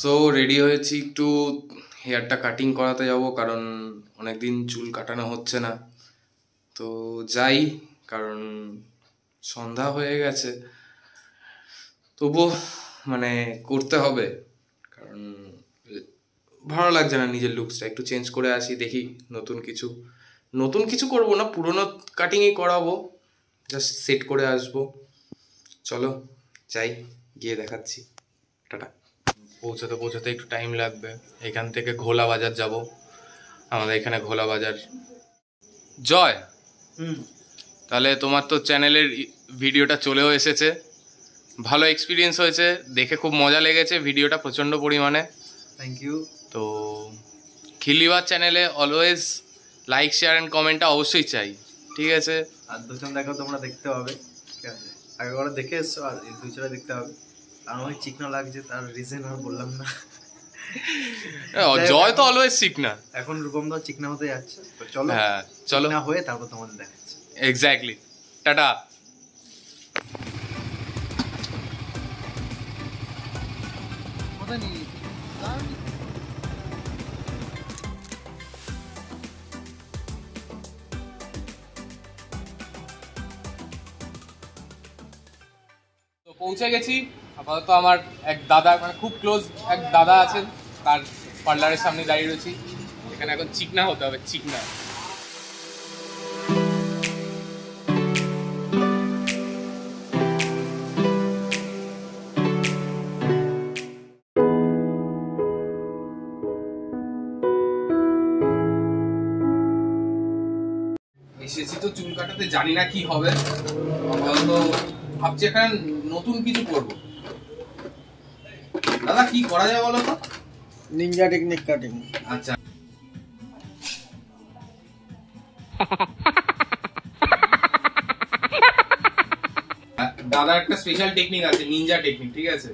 So ready হয়েছি একটু হেয়ারটা cutting করাতে যাব, কারণ অনেকদিন চুল কাটানো হচ্ছে না। তো যাই, কারণ সন্ধ্যা হয়ে গেছে। তবু মানে করতে হবে, কারণ ভালো লাগছে না নিজের লুকসটা একটু চেঞ্জ করে আসি, দেখি নতুন কিছু। নতুন কিছু করব না, পুরোনো কাটিংই করাবো। জাস্ট সেট করে আসব। চলো, যাই, গিয়ে দেখাচ্ছি। টাটা। পৌঁছাতে পৌঁছাতে একটু টাইম লাগবে। এখান থেকে ঘোলা বাজার যাব। আমাদের এখানে ঘোলা বাজার। জয়! তাহলে তোমার তো চ্যানেলের ভিডিওটা চলেও এসেছে। ভালো এক্সপিরিয়েন্স হয়েছে। দেখে খুব মজা লেগেছে। ভিডিওটা প্রচণ্ড পরিমাণে। থ্যাংক ইউ তো খিলিবার চ্যানেলে অলওয়েজ লাইক শেয়ার অ্যান্ড কমেন্টটা অবশ্যই চাই। ঠিক আছে? আর দুজন দেখো তোমরা দেখতে হবে ঠিক আছে? আগে দেখে এসছো আর এই দুজনে দেখতে হবে। আমাকে চিকনা লাগছে তার রিজন আর বললাম না। জয় তো অলওয়েজ শিখ না। এখন রূপম দা চিকনা হতে যাচ্ছে তো চলো। হ্যাঁ চলো। চিকনা হয়ে তারপর তোমাদের দেখাচ্ছি। Exactly tata. তো পৌঁছে গেছি। আপাতত আমার এক দাদা মানে খুব ক্লোজ এক দাদা আছেন, তার পার্লারের সামনে দাঁড়িয়ে রয়েছি। এখানে এখন চিকনা হতে হবে, চিকনা। এসেছি তো চুল কাটাতে, জানি না কি হবে। আপাতত ভাবছি এখানে নতুন কিছু করব। দাদা কি করা যায় বলো তো? নিনজা টেকনিক কাটিং আচ্ছা। দাদা একটা স্পেশাল টেকনিক আছে নিনজা টেকনিক ঠিক আছে?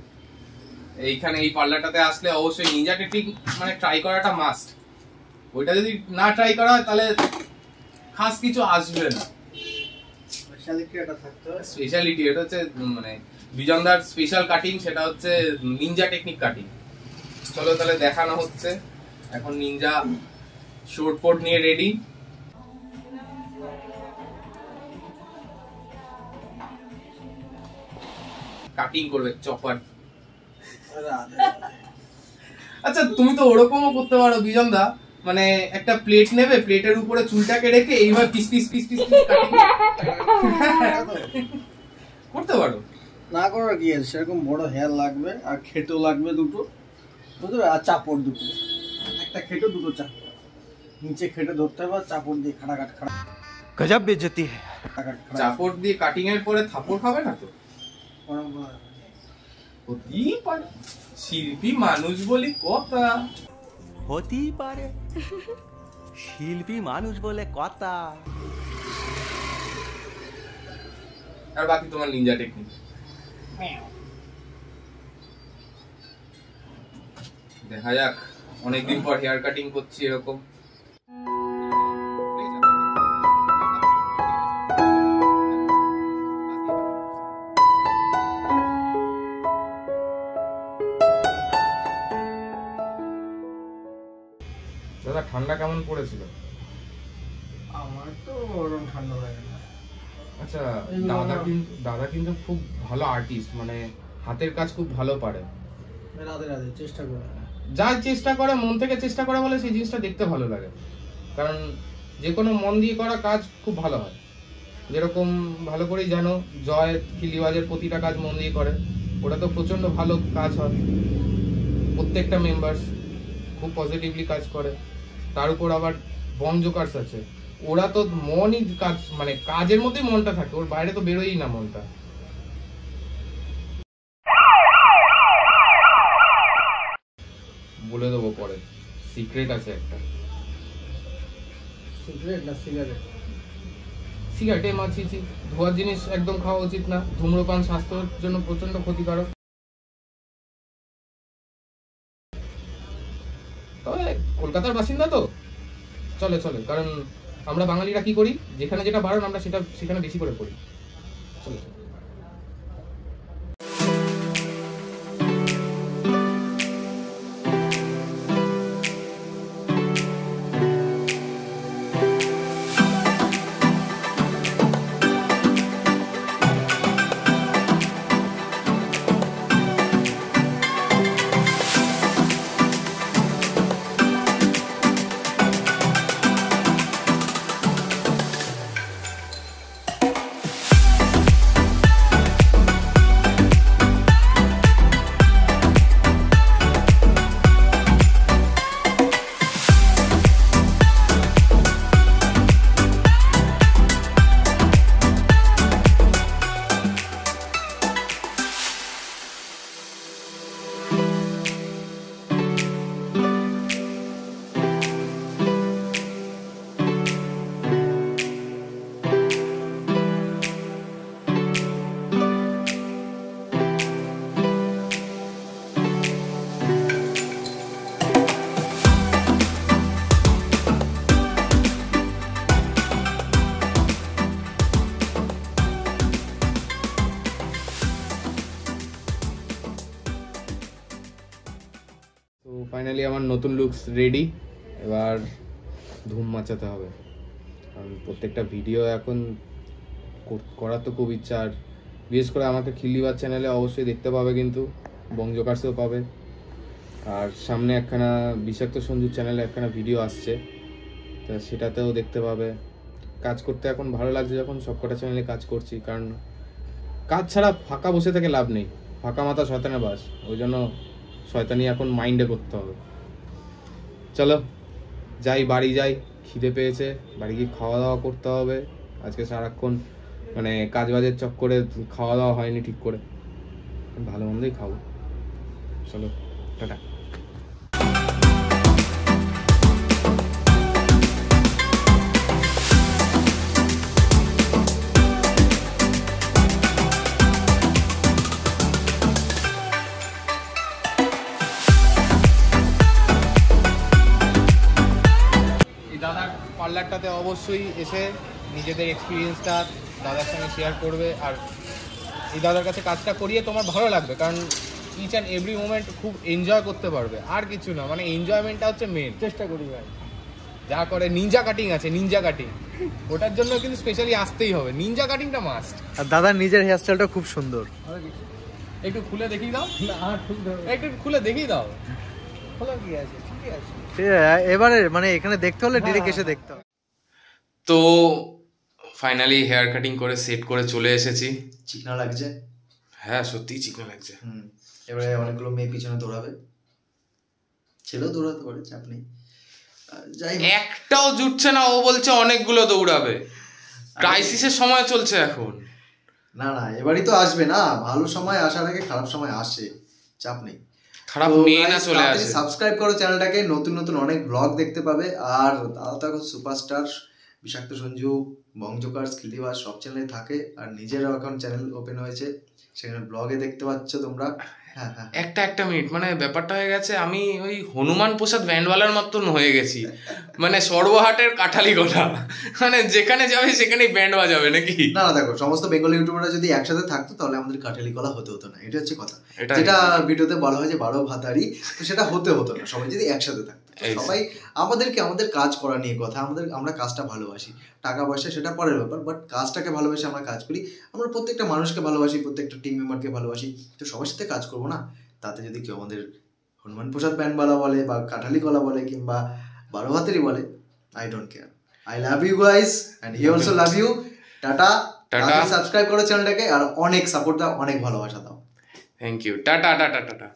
এইখানে এই পার্লারটাতে আসলে অবশ্যই নিনজা টেকনিক মানে ট্রাই করাটা মাস্ট ওইটা যদি না ট্রাই করা হয় তাহলে খাস কিছু আসবে না। স্পেশালিটি এটা থাকতে হবে। স্পেশালিটি এটা হচ্ছে মানে বিজনদার স্পেশাল কাটিং সেটা হচ্ছে নিনজা টেকনিক কাটিং চলো তাহলে দেখানো হচ্ছে। এখন নিনজা শর্ট কোট নিয়ে রেডি কাটিং করবে চপার আচ্ছা তুমি তো ওরকমও করতে পারো বিজন দা মানে একটা প্লেট নেবে প্লেটের উপরে চুলটাকে রেখে এইভাবে piece piece piece piece piece cutting করতে পারো। না করার কি আছে? সেরকম বড় হেয়ার লাগবে আর খেটো লাগবে দুটো বুঝতে পারবে আর চাপড় দুটো। একটা খেটো দুটো চাপড় নিচে খেটে ধরতে হবে আর চাপড় দিয়ে খাটাকাট খাটা। গজব বেজতি চাপড় দিয়ে কাটিং এর পরে থাপড় খাবে না তো? হতেই পারে। শিল্পী মানুষ বলি কথা। হতেই পারে। শিল্পী মানুষ বলে কথা। আর বাকি তোমার নিনজা টেকনিক দেখা যাক অনেকদিন পর হেয়ার কাটিং করছি এরকম। দাদা ঠান্ডা কেমন পড়েছিল? আমার তো ওরম ঠান্ডা লাগে না। আচ্ছা দাদা কিন্তু দাদা কিন্তু খুব ভালো আর্টিস্ট মানে হাতের কাজ খুব ভালো পারে। রাধে রাধে চেষ্টা করে। যা চেষ্টা করে মন থেকে চেষ্টা করে বলে সেই জিনিসটা দেখতে ভালো লাগে। কারণ যে কোনো মন দিয়ে করা কাজ খুব ভালো হয়। যেরকম ভালো করেই জানো জয় কিলিবাজের প্রতিটা কাজ মন দিয়ে করে। ওটা তো প্রচণ্ড ভালো কাজ হয়। প্রত্যেকটা মেম্বার্স খুব পজিটিভলি কাজ করে। তার উপর আবার বন জোকার্স আছে। ওরা তো মনই কাজ মানে কাজের মধ্যেই মনটা থাকে। ওর বাইরে তো বেরোয়ই না মনটা বলে দেবো পরে সিক্রেট আছে একটা। সিগারেট না সিগারেট সিগারেটে ধোয়ার জিনিস একদম খাওয়া উচিত না। ধূম্রপান স্বাস্থ্যের জন্য প্রচণ্ড ক্ষতিকারক। তবে কলকাতার বাসিন্দা তো। চলে চলে। কারণ আমরা বাঙালিরা কি করি? যেখানে যেটা বারণ আমরা সেটা সেখানে বেশি করে করি। ফাইনালি আমার নতুন লুকস রেডি এবার ধুম মাচাতে হবে। কারণ প্রত্যেকটা ভিডিও এখন করার তো খুব ইচ্ছা। আর বিশেষ করে আমাকে খিল্লিবার চ্যানেলে অবশ্যই দেখতে পাবে কিন্তু বংজকার্সেও পাবে। আর সামনে একখানা বিষাক্ত সঞ্জুর চ্যানেলে একখানা ভিডিও আসছে। তা সেটাতেও দেখতে পাবে। কাজ করতে এখন ভালো লাগছে যখন সবকটা চ্যানেলে কাজ করছি। কারণ কাজ ছাড়া ফাঁকা বসে থেকে লাভ নেই। ফাঁকা মাথা শয়তানের বাস। ওই জন্য শয়তানি এখন মাইন্ডে করতে হবে। চলো, যাই, বাড়ি যাই, খিদে পেয়েছে, বাড়ি গিয়ে খাওয়া দাওয়া করতে হবে। আজকে সারাক্ষণ মানে কাজ বাজের চক্করে খাওয়া দাওয়া হয়নি ঠিক করে। ভালো মন্দই খাব। চলো, টাটা। পার্লারটাতে অবশ্যই এসে নিজেদের এক্সপিরিয়েন্সটা দাদার সঙ্গে শেয়ার করবে আর এই দাদার কাছে কাজটা করিয়ে তোমার ভালো লাগবে কারণ ইচ অ্যান্ড এভরি মোমেন্ট খুব এনজয় করতে পারবে আর কিছু না মানে এনজয়মেন্টটা হচ্ছে মেন চেষ্টা করি ভাই। যা করে নিনজা কাটিং আছে নিনজা কাটিং ওটার জন্য কিন্তু স্পেশালি আসতেই হবে নিনজা কাটিংটা মাস্ট আর দাদার নিজের হেয়ারস্টাইলটা খুব সুন্দর। একটু খুলে দেখিয়ে দাও। একটু খুলে দেখিয়ে দাও। খোলা কি আছে? ঠিক আছে, এবারে মানে এখানে দেখতে হলে ডিরেক্ট এসে দেখতে তো ফাইনালি হেয়ার কাটিং করে সেট করে চলে এসেছি। চিকনা লাগছে? হ্যাঁ সত্যিই চিকনা লাগছে। হুম এবারে অনেকগুলো মেয়ে পিছনে দৌড়াবে। ছেলেও দৌড়াতে পারে চাপ নেই। যাই একটাও জুটছে না ও বলছে অনেকগুলো দৌড়াবে। ক্রাইসিসের সময় চলছে এখন। না না এবারই তো আসবে না। ভালো সময় আসার আগে খারাপ সময় আসে চাপ নেই। খারাপ মেয়ে না চলে আসে। সাবস্ক্রাইব করো চ্যানেলটাকে নতুন নতুন অনেক ব্লগ দেখতে পাবে। আর তো সুপারস্টার বিষাক্ত সঞ্জু বংজকার স্কিলিবাস সব চ্যানেলে থাকে আর নিজেরও এখন চ্যানেল ওপেন হয়েছে। সেখানে ব্লগে দেখতে পাচ্ছ তোমরা। হ্যাঁ হ্যাঁ একটা একটা মিনিট মানে ব্যাপারটা হয়ে গেছে আমি ওই হনুমান প্রসাদ ব্যান্ডওয়ালার মতন হয়ে গেছি। মানে সর্বহাটের কাঠালি কথা মানে যেখানে যাবে সেখানেই ব্যান্ড বাজাবে নাকি? না না দেখো সমস্ত বেঙ্গলি ইউটিউবাররা যদি একসাথে থাকতো তাহলে আমাদের কাঠালি কলা হতে হতো না। এটা হচ্ছে কথা। যেটা ভিডিওতে বলা হয় যে বারো ভাতারি তো সেটা হতে হতো না। সবাই যদি একসাথে থাকতো। সবাই আমাদেরকে আমাদের কাজ করা নিয়ে কথা আমাদের আমরা কাজটা ভালোবাসি। টাকা পয়সা সেটা পরের ব্যাপার বাট কাজটাকে ভালোবাসি আমরা কাজ করি। আমরা প্রত্যেকটা মানুষকে ভালোবাসি প্রত্যেকটা টিম মেম্বারকে ভালোবাসি তো সবার সাথে কাজ করব না? তাতে যদি কেউ আমাদের হনুমান প্রসাদ ব্যান্ডওয়ালা বলে বা কাঠালি কলা বলে কিংবা বারো ভাতেরই বলে I don't care I love you guys and he also love you tata. Tata. Subscribe করো চ্যানেলটাকে আর অনেক সাপোর্ট দাও অনেক ভালোবাসা দাও। Thank you tata tata tata.